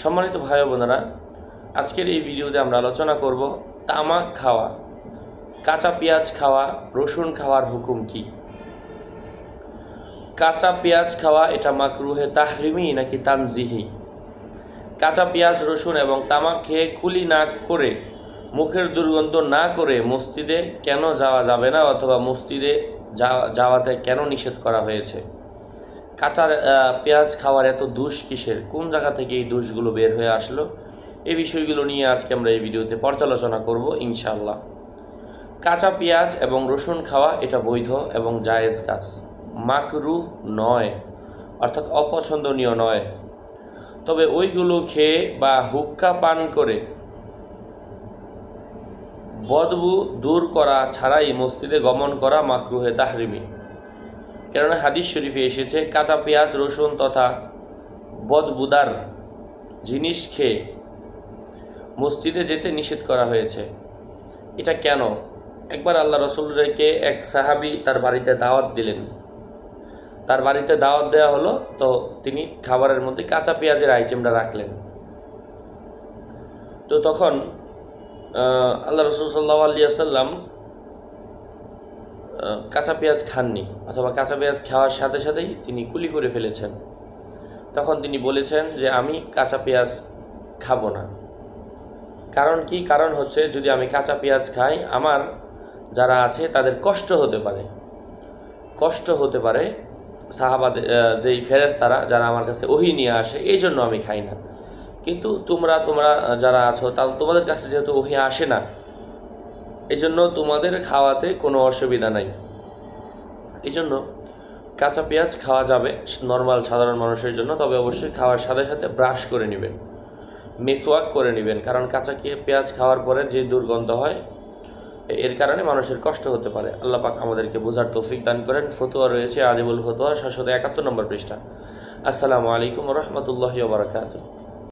সম্মানিত ভাই বোনেরা, আজকের এই ভিডিওতে আমরা আলোচনা করব তামাক খাওয়া, কাঁচা পেঁয়াজ খাওয়া, রসুন খাওয়ার হুকুম কি? কাঁচা পেঁয়াজ খাওয়া এটা মাকরুহে তাহরিমি নাকি তানজিহি? কাঁচা পেঁয়াজ, রসুন এবং তামাক খেয়ে খুলি না করে, মুখের দুর্গন্ধ না করে মসজিদে কেন যাওয়া যাবে না অথবা মসজিদে যাওয়াতে কেন নিষেধ করা হয়েছে? কাঁচা আহ, পেঁয়াজ খাওয়ার এত দোষ কিসের? কোন জায়গা থেকে এই দোষগুলো বের হয়ে আসলো? এই বিষয়গুলো নিয়ে আজকে আমরা এই ভিডিওতে পর্যালোচনা করব ইনশাআল্লাহ। কাঁচা পেঁয়াজ এবং রসুন খাওয়া এটা বৈধ এবং জায়েজ কাজ। মাকরু নয় অর্থাৎ অপছন্দনীয় নয়। তবে ওইগুলো খেয়ে বা হুক্কা পান করে বদবু দূর করা ছাড়াই মসজিদে গমন করা মাকরুহে তাহরিমি। কেননা হাদিস শরীফে এসেছে, কাঁচা পেঁয়াজ, রসুন তথা বদবুদার জিনিস খেয়ে মসজিদে যেতে নিষেধ করা হয়েছে। এটা কেন? একবার আল্লাহ রসুলকে এক সাহাবি তার বাড়িতে দাওয়াত দিলেন। তার বাড়িতে দাওয়াত দেওয়া হলো, তো তিনি খাবারের মধ্যে কাঁচা পেঁয়াজের আইটেমটা রাখলেন। তো তখন আল্লাহ রসুল সাল্লাহ আলিয়া সাল্লাম কাঁচা পেঁয়াজ খাননি অথবা কাঁচা পেঁয়াজ খাওয়ার সাথে সাথেই তিনি কুলি করে ফেলেছেন। তখন তিনি বলেছেন যে আমি কাঁচা পেঁয়াজ খাব না। কারণ কি? কারণ হচ্ছে যদি আমি কাঁচা পেঁয়াজ খাই আমার যারা আছে তাদের কষ্ট হতে পারে। কষ্ট হতে পারে সাহাবাদের আহ, যেই ফেরেস্তারা যারা আমার কাছে ওহি নিয়ে আসে এই জন্য আমি খাই না। কিন্তু তোমরা তোমরা যারা আছো তা তোমাদের কাছে যেহেতু ওহি আসে না এই জন্য তোমাদের খাওয়াতে কোনো অসুবিধা নাই। এই জন্য কাঁচা পেঁয়াজ খাওয়া যাবে নর্মাল সাধারণ মানুষের জন্য, তবে অবশ্যই খাওয়ার সাথে সাথে ব্রাশ করে নেবেন। মিসওয়াক করে নেবেন, কারণ কাঁচা পেঁয়াজ খাওয়ার পরে যে দুর্গন্ধ হয়, এর কারণে মানুষের কষ্ট হতে পারে। আল্লাহ পাক আমাদেরকে বোঝার তৌফিক দান করেন। ফতুয়া রয়েছে আদিবুল ফতুয়া সাতশত একাত্তর নম্বর পৃষ্ঠা। আসসালামু আলাইকুম রহমতুল্লাহি বারকাত